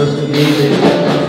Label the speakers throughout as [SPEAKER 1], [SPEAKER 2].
[SPEAKER 1] llenar. Los que viven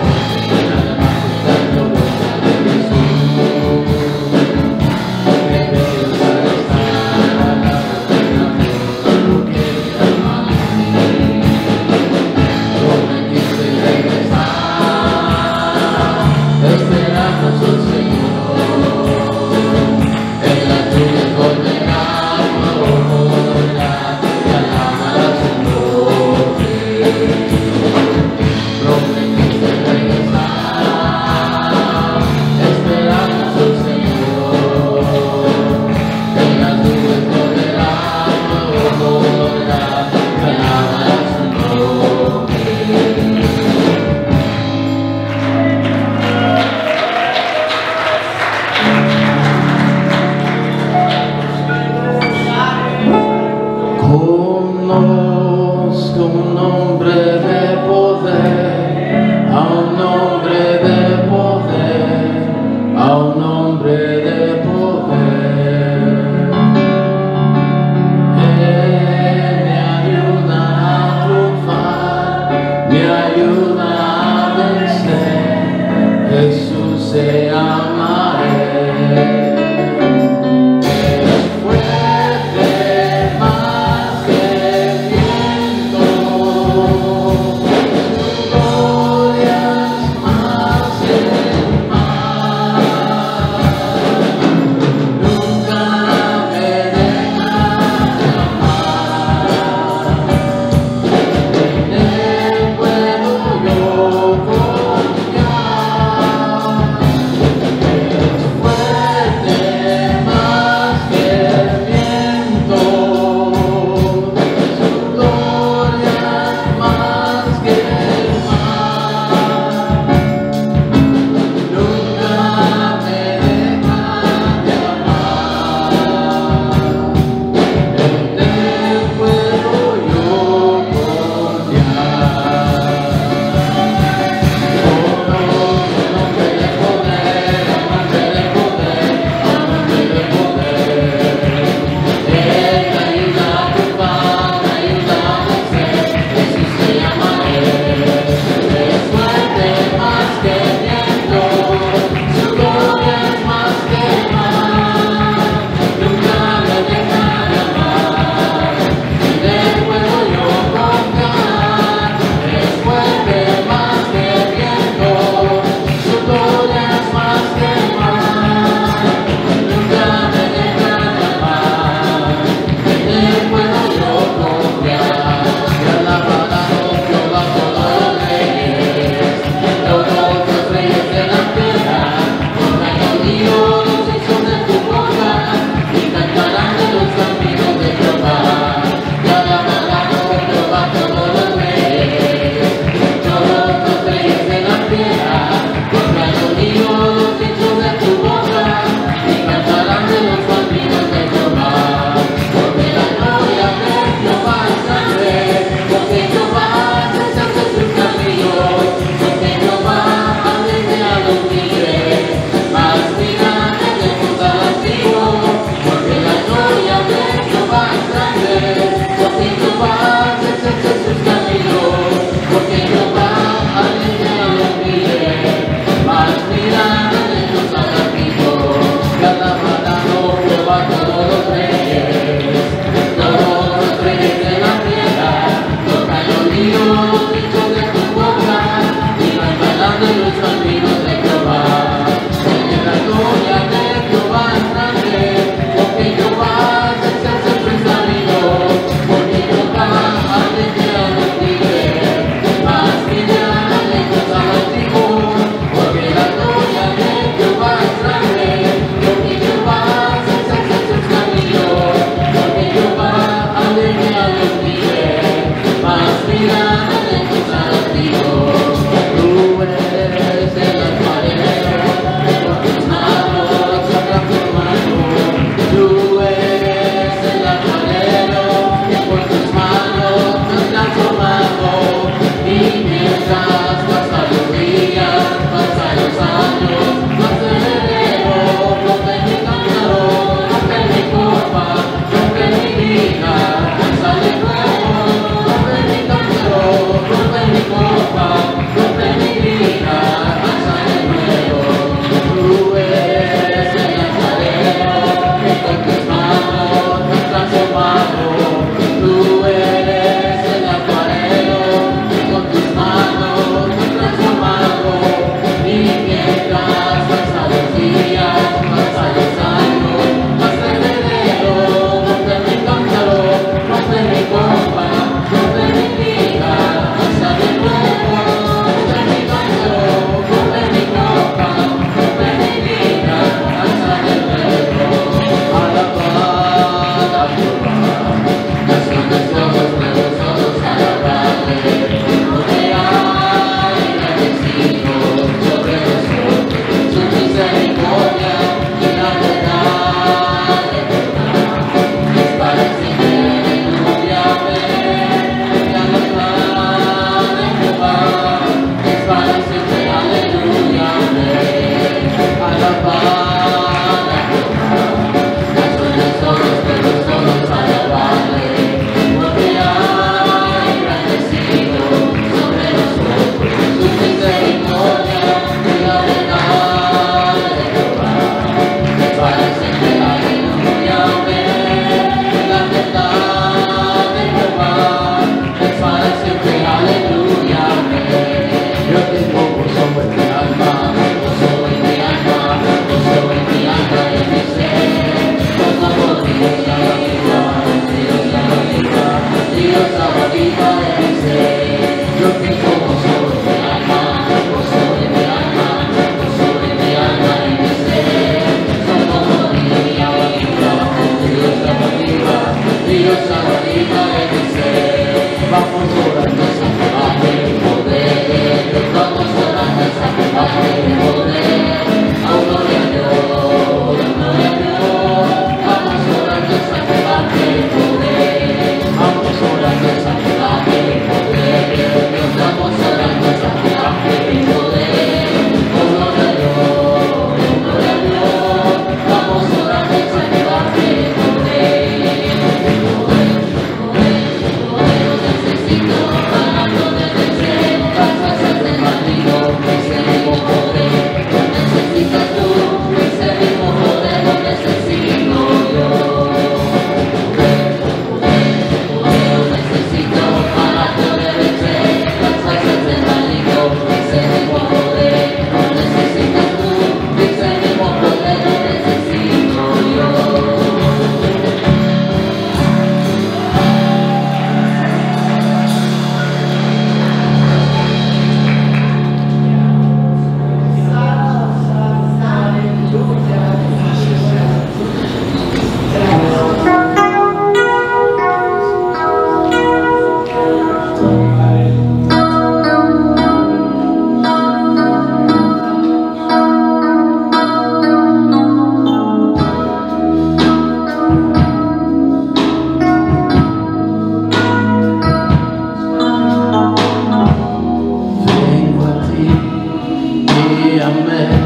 [SPEAKER 2] Amém.